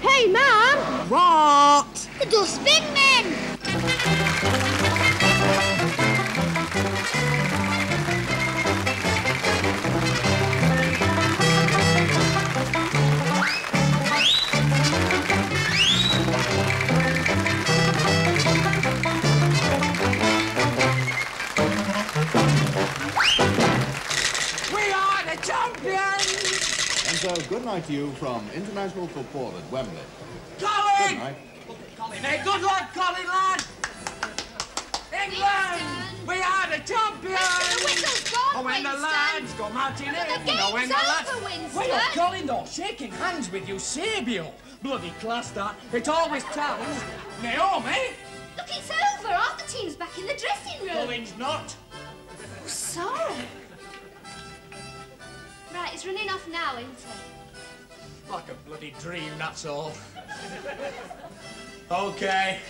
Hey, Mum! What? The dustbin men! So, good night to you from international football at Wembley. Colin! Good night. Colin, hey, good luck, Colin, lad! England! Winston! We are the oh, The champions! whistle's gone, Oh, when the Winston. lads go marching in, The you when game's the lads... over, Winston. Well, look, Colin, though, shaking hands with Eusebio. Bloody class, that. It always tells. Naomi? Look, it's over. Half the team's back in the dressing room. Colin's not. Oh, Sorry. It's running off now, isn't it? Like a bloody dream, that's all. okay.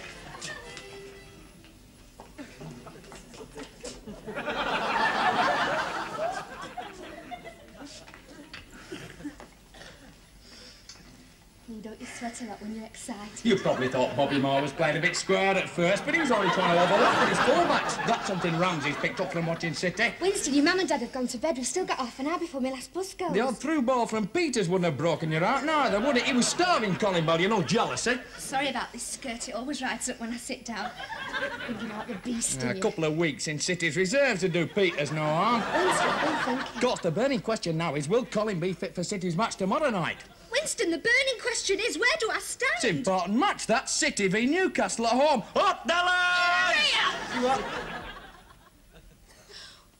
You don't sweat a lot when you're excited. You probably thought Bobby Moore was playing a bit square at first, but he was only trying to overlap with his fullbacks. That's something Ramsey's picked up from watching City. Winston, your mum and dad have gone to bed. We've still got half an hour before my last bus goes. The odd through ball from Peters wouldn't have broken your heart neither, would it? He was starving Colin Bell, you know, jealousy. Sorry about this skirt. It always rides up when I sit down. Thinking about the beast in A couple of weeks in City's reserves to do Peters no harm. Winston. Course, the burning question now is, will Colin be fit for City's match tomorrow night? Winston, the burning question is, where do I stand? It's stand? important match, that City v Newcastle at home. Up the lads!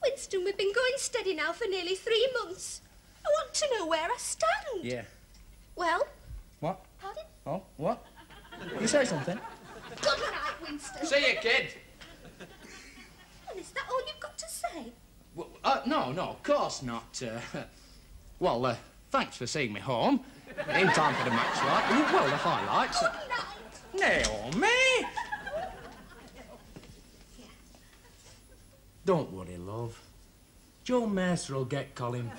Winston, we've been going steady now for nearly three months. I want to know where I stand. Yeah. Well, What? pardon? Oh, what? You say something? Good night, Winston. See you, kid. And is that all you've got to say? Well, uh, no, no, of course not. Uh, well, uh, thanks for seeing me home. In time for the match, like. Well, the highlights. Good night. Naomi! Don't worry, love. Joe Mercer will get Colin.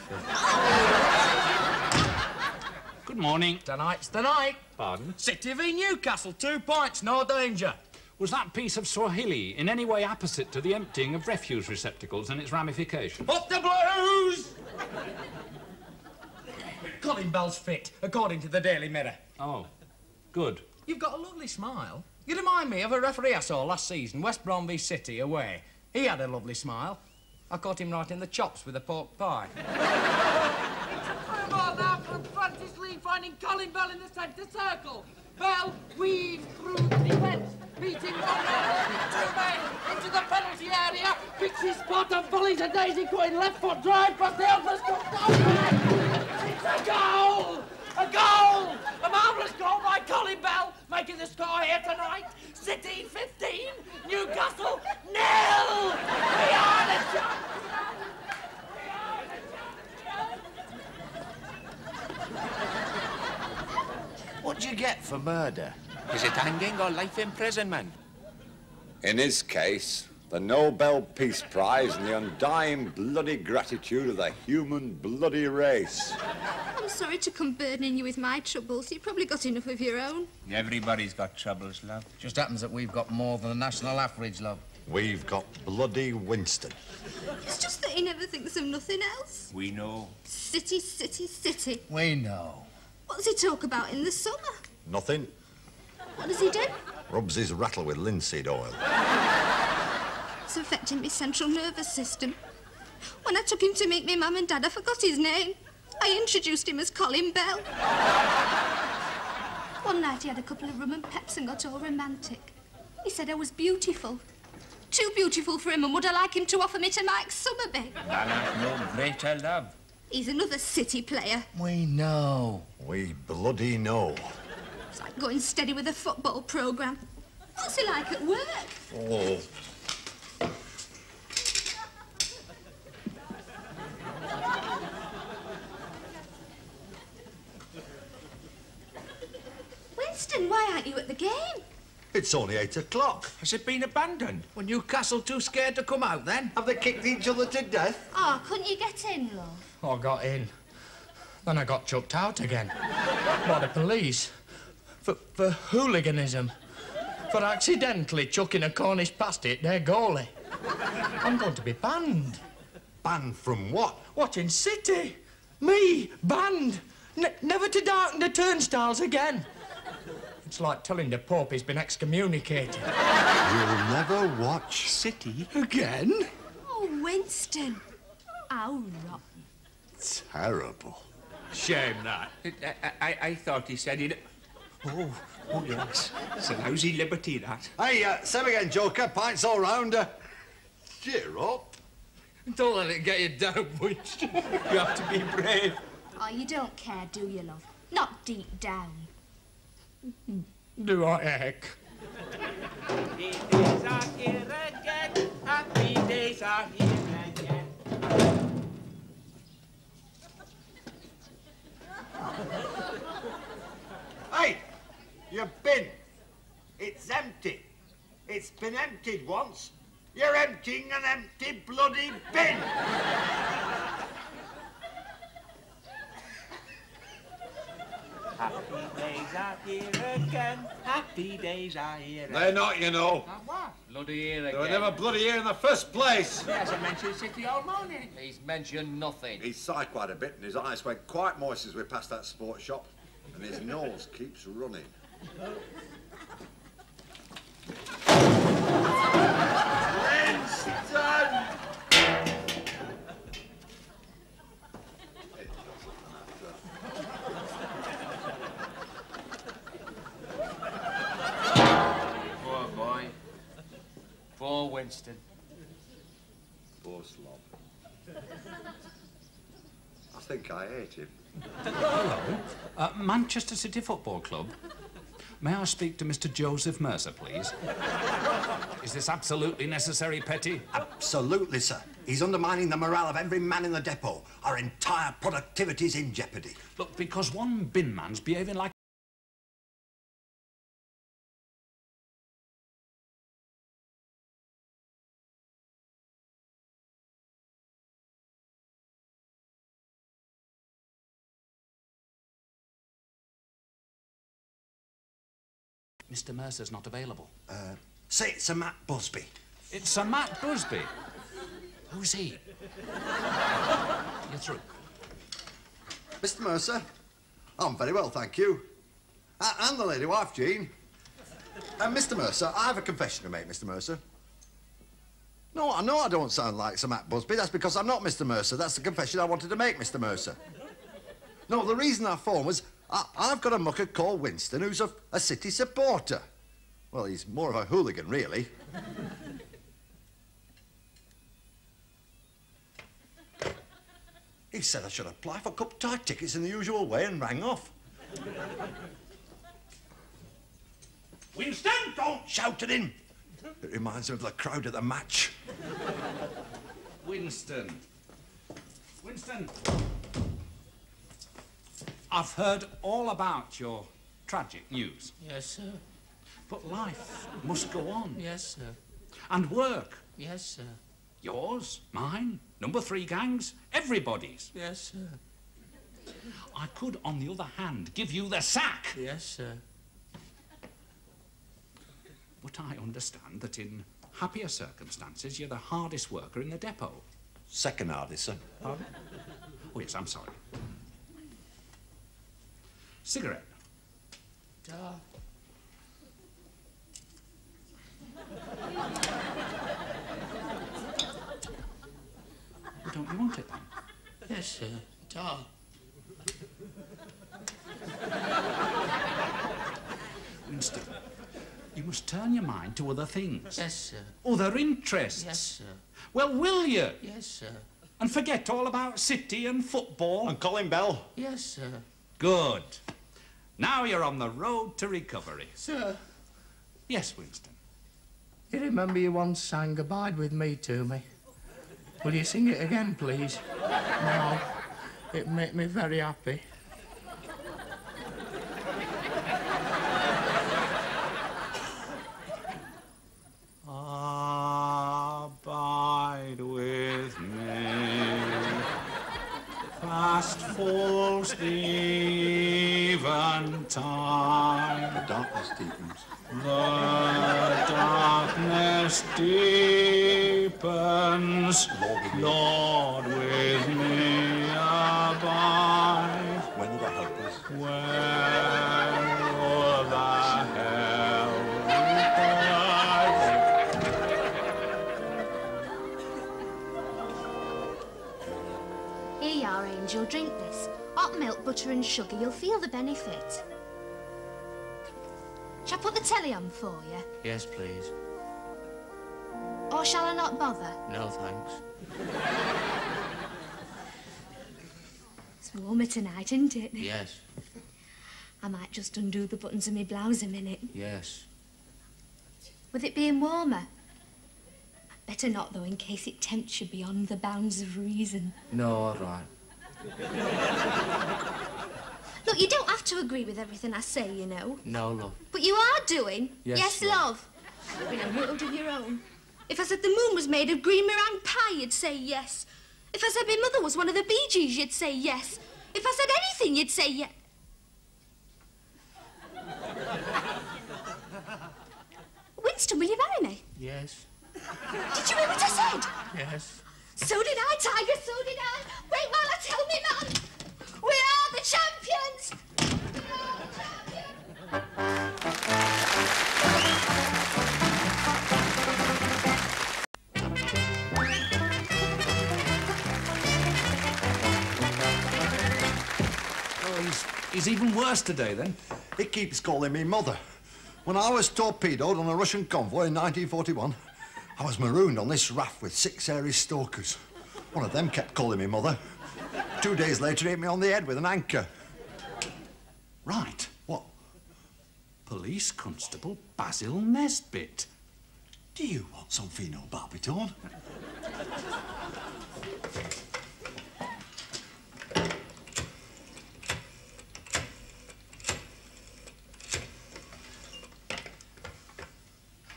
Good morning. Tonight's the night. Pardon? City v Newcastle, two points, no danger. Was that piece of Swahili in any way apposite to the emptying of refuse receptacles and its ramifications? Up the blues! Colin Bell's fit, according to the Daily Mirror. Oh, good. You've got a lovely smile. You remind me of a referee I saw last season, West Brom v City, away. He had a lovely smile. I caught him right in the chops with a pork pie. Ball now from Francis Lee finding Colin Bell in the centre circle. Bell weaves through the defence, beating one man, two men into the penalty area, picks his spot and volleys a daisy coin left foot drive past the Elfers It's a goal! A goal! A marvellous goal by Colin Bell, making the score here tonight. City 15, Newcastle nil! We are the champions! What do you get for murder? Is it hanging or life imprisonment? In his case, the Nobel Peace Prize and the undying bloody gratitude of the human bloody race. I'm sorry to come burdening you with my troubles. You've probably got enough of your own. Everybody's got troubles, love. Just happens that we've got more than the national average, love. We've got bloody Winston. It's just that he never thinks of nothing else. We know. City, city, city. We know. What does he talk about in the summer? Nothing. What does he do? Rubs his rattle with linseed oil. It's affecting my central nervous system. When I took him to meet my mum and dad, I forgot his name. I introduced him as Colin Bell. One night he had a couple of rum and peps and got all romantic. He said I was beautiful. Too beautiful for him, and would I like him to offer me to Mike Summerbee? That no greater love. He's another city player. We know. We bloody know. It's like going steady with a football programme. What's he like at work? Oh, Winston, why aren't you at the game? it's only eight o'clock. Has it been abandoned? Were Newcastle too scared to come out then? Have they kicked each other to death? Oh, couldn't you get in, love? I got in. Then I got chucked out again. By the police. For, for hooliganism. For accidentally chucking a Cornish pasty at their goalie. I'm going to be banned. Banned from what? Watching City. Me, banned. Ne- never to darken the turnstiles again. It's like telling the Pope he's been excommunicated. You'll never watch City again? Oh, Winston. How rotten. terrible. Shame that. I, I, I thought he said he'd... Oh, oh yes. It's a lousy liberty, that. Hey, uh, same again, Joker. Pints all round. Uh, cheer up. Don't let it get you down, Winston. You have to be brave. Oh, you don't care, do you, love? Not deep down. Do I act? Happy days are here again. Happy days are here again. Hey, your bin. It's empty. It's been emptied once. You're emptying an empty bloody bin. Happy days are here again. Happy days are here again. They're not, you know. Ah, what? Bloody here again. They were never bloody here in the first place. He hasn't mentioned City all morning. He's mentioned nothing. He sighed quite a bit and his eyes went quite moist as we passed that sports shop. And his nose keeps running. Winston. Poor slob. I think I ate him. Uh, Manchester City Football Club. May I speak to Mr. Joseph Mercer, please? Is this absolutely necessary, Petty? Absolutely, sir. He's undermining the morale of every man in the depot. Our entire productivity's in jeopardy. Look, because one bin man's behaving like Mr. Mercer's not available. Uh, say it's a Matt Busby. It's Sir Matt Busby. Who's he? You're through. Mr. Mercer? I'm very well, thank you. And the lady wife, Jean. Uh, Mr. Mercer, I have a confession to make, Mr. Mercer. No, I know I don't sound like Sir Matt Busby. That's because I'm not Mr. Mercer. That's the confession I wanted to make, Mr. Mercer. No, the reason I phoned was I, I've got a mucker called Winston who's a, a City supporter. Well, he's more of a hooligan, really. he said I should apply for cup tie tickets in the usual way and rang off. Winston, don't shout at him. It reminds me of the crowd at the match. Winston. Winston. I've heard all about your tragic news. Yes, sir. But life must go on. Yes, sir. And work. Yes, sir. Yours, mine, number three gangs, everybody's. Yes, sir. I could, on the other hand, give you the sack. Yes, sir. But I understand that in happier circumstances, you're the hardest worker in the depot. Second hardest, sir. Oh, yes, I'm sorry. Cigarette. Duh. Don't you want it then? Yes, sir. Duh. Winston, you must turn your mind to other things. Yes, sir. Other interests. Yes, sir. Well, will you? Yes, sir. And forget all about City and football? And Colin Bell. Yes, sir. Good. Now you're on the road to recovery. Sir, Yes, Winston. you remember you once sang Abide With Me to me? Will you sing it again, please? No. It made me very happy. Deepens. Lord, with me abide. When will that help us? When will the help Here you are, Angel. Drink this. Hot milk, butter and sugar. You'll feel the benefit. Shall I put the telly on for you? Yes, please. Or shall I not bother? No, thanks. It's warmer tonight, isn't it? Yes, I might just undo the buttons of my blouse a minute. yes. With it being warmer. Better not, though, in case it tempts you beyond the bounds of reason. No, all right. Look, you don't have to agree with everything I say, you know. No, love. But you are doing. Yes, love. In a world of your own. If I said the moon was made of green meringue pie, you'd say yes. If I said my mother was one of the Bee Gees, you'd say yes. If I said anything, you'd say yes. Winston, will you marry me? Yes, Did you hear what I said? yes. So did I, Tiger, so did I. Wait while I tell me, man. We are the champions. We are the champions. He's, he's even worse today, then. He keeps calling me mother. When I was torpedoed on a Russian convoy in 1941, I was marooned on this raft with six hairy stalkers. One of them kept calling me mother. Two days later, he hit me on the head with an anchor. Right. What? Police Constable Basil Nesbit. Do you want some Fino Barbiton?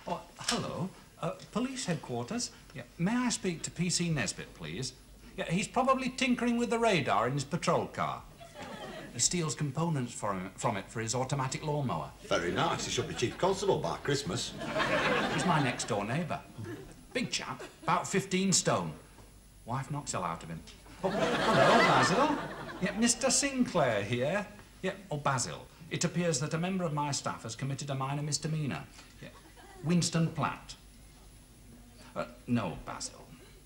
Oh, hello. Uh, police headquarters. Yeah. May I speak to PC Nesbit, please? Yeah, he's probably tinkering with the radar in his patrol car. He steals components from, from it for his automatic lawnmower. Very nice. He should be chief constable by Christmas. He's my next door neighbour. Big chap, about 15 stone. Wife knocks hell out of him. Oh, oh hello, Basil. Yeah, Mr. Sinclair here. Yeah, oh, Basil. It appears that a member of my staff has committed a minor misdemeanour. Yeah. Winston Platt. Uh, no, Basil.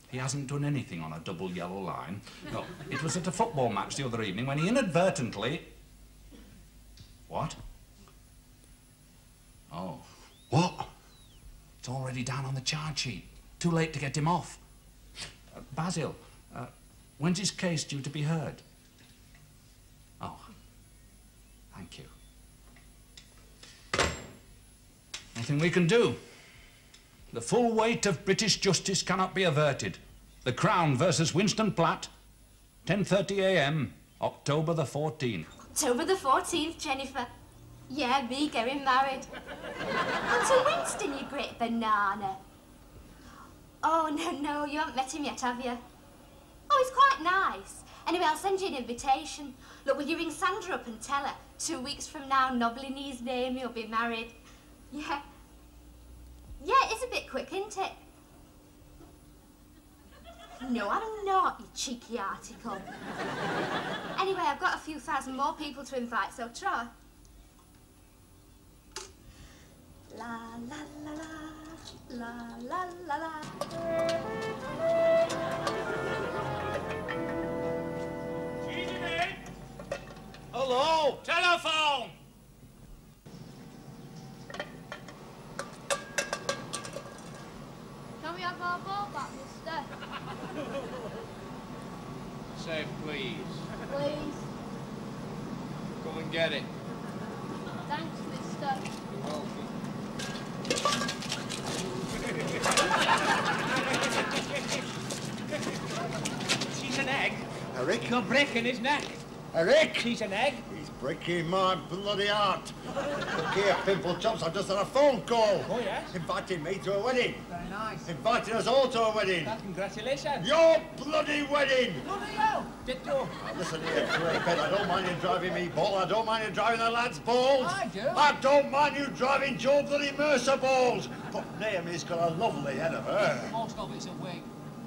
He hasn't done anything on a double yellow line. No, it was at a football match the other evening when he inadvertently... What? Oh. What? It's already down on the charge sheet. Too late to get him off. Uh, Basil, uh, when's his case due to be heard? Oh, thank you. Nothing we can do. The full weight of British justice cannot be averted. The Crown versus Winston Platt, 10:30 a.m., October the 14th. October the 14th, Jennifer. Yeah, me getting married. And to Winston, you great banana. Oh, no, no, you haven't met him yet, have you? Oh, he's quite nice. Anyway, I'll send you an invitation. Look, will you ring Sandra up and tell her two weeks from now, Noblini's name, you'll be married? Yeah. Yeah, it's a bit quick, isn't it? No, I'm not, you cheeky article. anyway, I've got a few thousand more people to invite, so try. La la la la, la la la la. Eh? Hello? Telephone! Have our ball back, mister? Say please. Please. Come and get it. Thanks, mister. You're welcome. She's an egg. Eric? You're breaking his neck. Eric? She's an egg. Breaking my bloody heart. Look here, Pimple Chops, I've just had a phone call. Oh, yes? Inviting me to a wedding. Very nice. Inviting us all to a wedding. Well, congratulations. Your bloody wedding! Bloody hell. Ditto. Now, listen here, Pen, I don't mind you driving me ball. I don't mind you driving the lads' balls. I do. I don't mind you driving Joe bloody Mercer balls. But Naomi's got a lovely head of her. Most of it's a wig.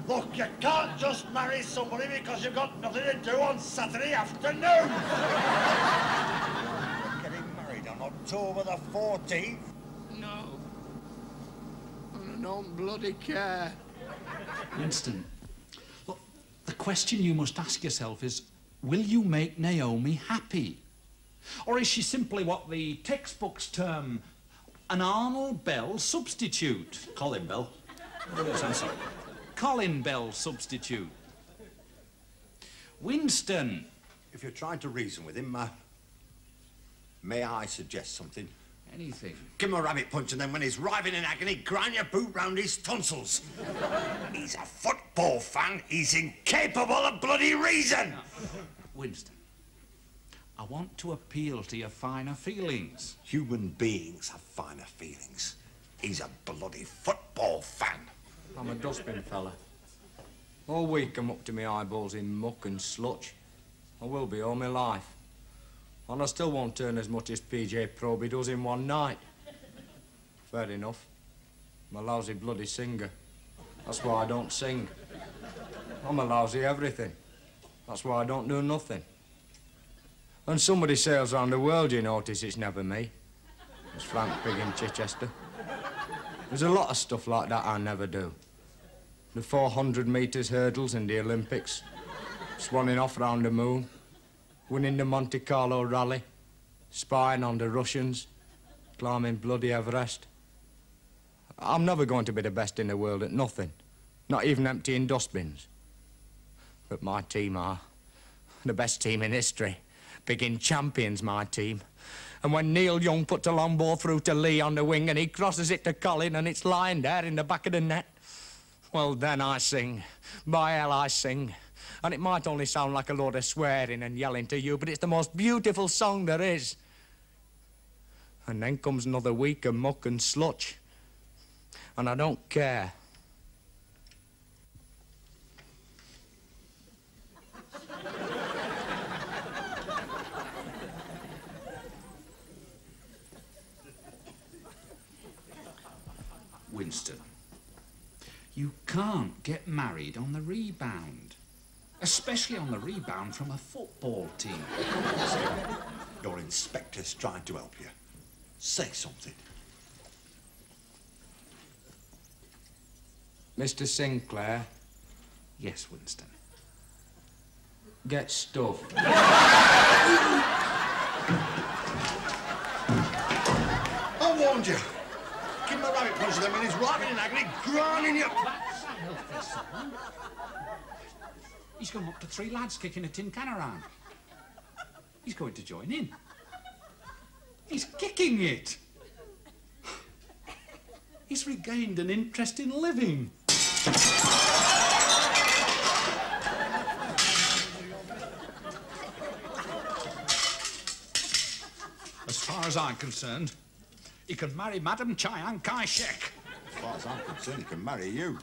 Look, you can't just marry somebody because you've got nothing to do on Saturday afternoon. We're getting married on October the 14th. No. And I don't bloody care. Winston, look, the question you must ask yourself is, will you make Naomi happy? Or is she simply what the textbooks term an Arnold Bell substitute? Colin Bell. Yes, I'm sorry. Colin Bell substitute. Winston, If you're trying to reason with him, uh, may I suggest something? anything. Give him a rabbit punch and then when he's writhing in agony, grind your boot round his tonsils. he's a football fan. He's incapable of bloody reason. Winston, I want to appeal to your finer feelings. Human beings have finer feelings. He's a bloody football fan. I'm a dustbin fella. All week I'm up to my eyeballs in muck and sludge. I will be all my life. And I still won't turn as much as PJ Proby does in one night. Fair enough. I'm a lousy bloody singer. That's why I don't sing. I'm a lousy everything. That's why I don't do nothing. And somebody sails round the world, you notice it's never me. It's Frank Pig in Chichester. There's a lot of stuff like that I never do. The 400 metres hurdles in the Olympics, swanning off round the moon, winning the Monte Carlo rally, spying on the Russians, climbing bloody Everest. I'm never going to be the best in the world at nothing, not even emptying dustbins. But my team are the best team in history. Begin champions, my team. And when Neil Young puts a long ball through to Lee on the wing and he crosses it to Colin and it's lying there in the back of the net, well, then I sing. By hell, I sing. And it might only sound like a load of swearing and yelling to you, but it's the most beautiful song there is. And then comes another week of muck and sludge. And I don't care. Winston, you can't get married on the rebound. Especially on the rebound from a football team. Your inspector's trying to help you. Say something. Mr. Sinclair, Yes, Winston. get stuffed. him a rabbit punch then when he's writhing in agony, grinding you. That's a healthy son. He's gone up to three lads kicking a tin can around. He's going to join in. He's kicking it. He's regained an interest in living. As far as I'm concerned, he can marry Madam Chiang Kai-shek. As far as I'm concerned, he can marry you.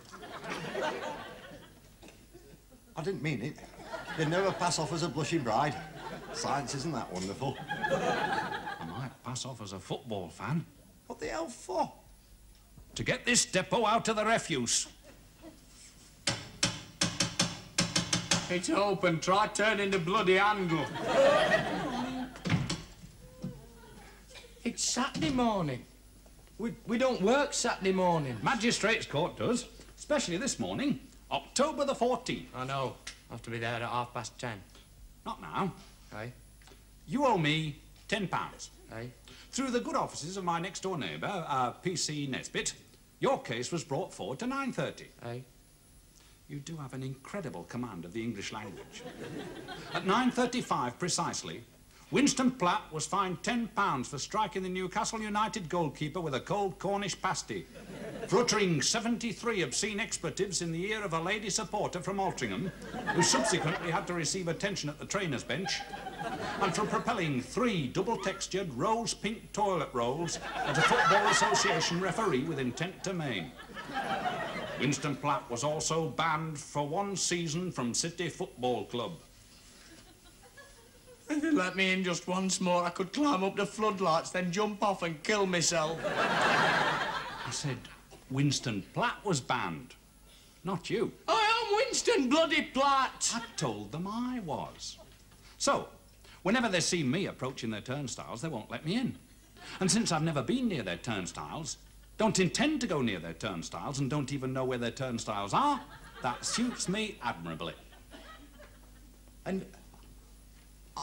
I didn't mean it. You'd never pass off as a blushing bride. Science isn't that wonderful. I might pass off as a football fan What the hell for? to get this depot out of the refuse. It's open. Try turning the bloody handle. It's Saturday morning. We, we don't work Saturday morning. Magistrates Court does, especially this morning, October the 14th. I know. I have to be there at half past ten. Not now. Hey? You owe me ten pounds. Hey? Through the good offices of my next door neighbour, uh, P.C. Nesbitt, your case was brought forward to 9.30. Hey? You do have an incredible command of the English language. At 9.35 precisely, Winston Platt was fined £10 for striking the Newcastle United goalkeeper with a cold Cornish pasty, for uttering 73 obscene expletives in the ear of a lady supporter from Altrincham, who subsequently had to receive attention at the trainer's bench, and for propelling three double-textured rose-pink toilet rolls at a Football Association referee with intent to maim. Winston Platt was also banned for one season from City Football Club. If they let me in just once more, I could climb up the floodlights, then jump off and kill myself. I said Winston Platt was banned, not you. I am Winston Bloody Platt. I told them I was. So, whenever they see me approaching their turnstiles, they won't let me in. And since I've never been near their turnstiles, don't intend to go near their turnstiles, and don't even know where their turnstiles are, that suits me admirably. And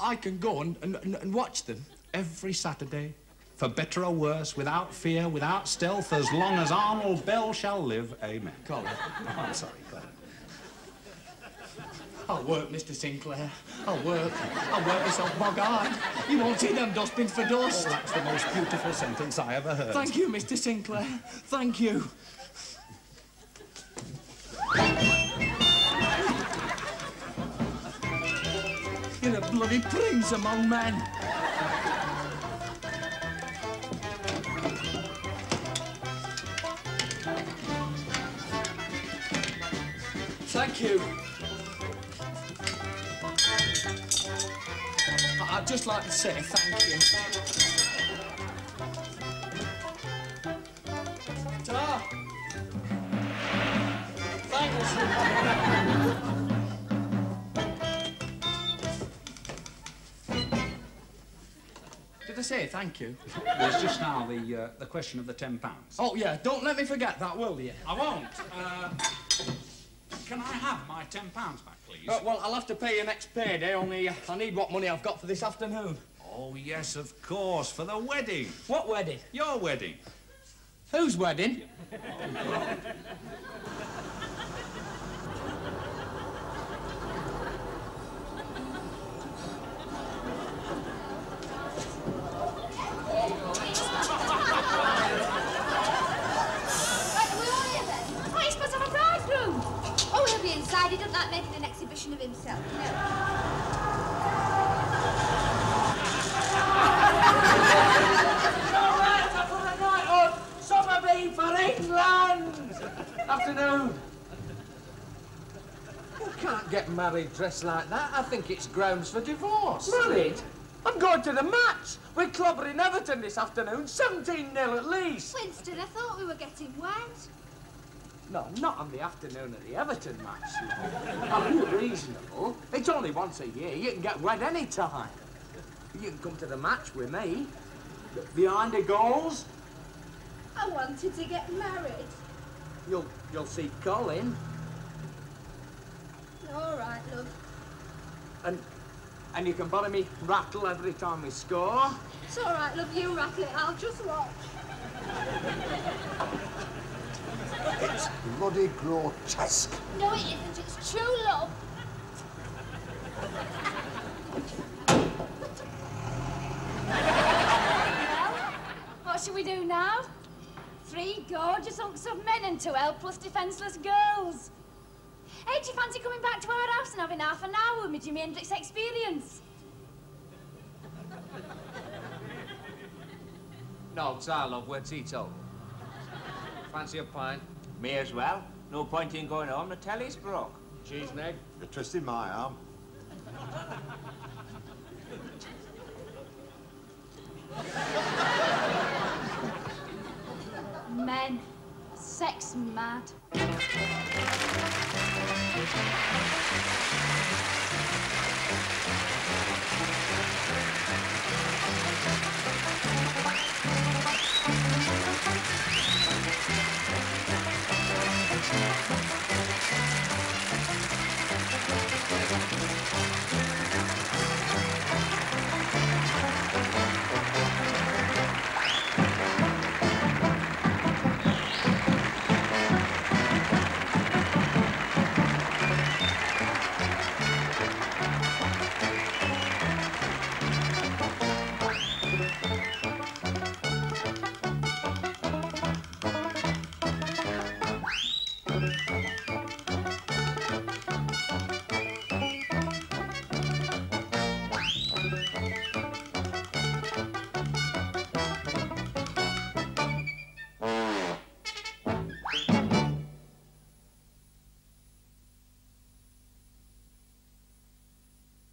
I can go and, and, and watch them every Saturday. For better or worse, without fear, without stealth, as long as Arnold Bell shall live, amen. Colin. Oh, I'm sorry, Claire. I'll work, Mr. Sinclair. I'll work. I'll work myself bog-eyed. You won't see them dustbins for dust. Oh, that's the most beautiful sentence I ever heard. Thank you, Mr. Sinclair. Thank you. Bloody prince among men. Thank you. I'd just like to say thank you. Thank you? There's just now the, uh, the question of the £10. Oh, yeah, don't let me forget that, will you? I won't. Uh, can I have my £10 back, please? Uh, well, I'll have to pay you next payday, only I need what money I've got for this afternoon. Oh, yes, of course, for the wedding. What wedding? Your wedding. Whose wedding? Right, are we all here then? Why, he's supposed to have a bridegroom. Oh, he'll be inside. He doesn't like making an of himself, you know. For the night on Summerbee for England! Afternoon. You can't get married dressed like that. I think it's grounds for divorce. Married? I'm going to the match. We're clobbering Everton this afternoon, 17 0 at least. Winston, I thought we were getting wet. No, not on the afternoon of the Everton match. you know. I'm reasonable. It's only once a year. You can get wed any time. You can come to the match with me. Behind the goals, I wanted to get married. you'll you'll see Colin, All right, love. and and you can bother me rattle every time we score. It's all right, love. You rattle it. I'll just watch. It's bloody grotesque. No, it isn't. It's true love. well, what shall we do now? Three gorgeous hunks of men and two helpless, defenceless girls. Hey, do you fancy coming back to our house and having half an hour with me Jimi Hendrix experience? No, I love where Tito. Fancy a pint? Me as well. No point in going home. The telly's broke. Cheese, Ned. You're twisting my arm. Men. Sex mad.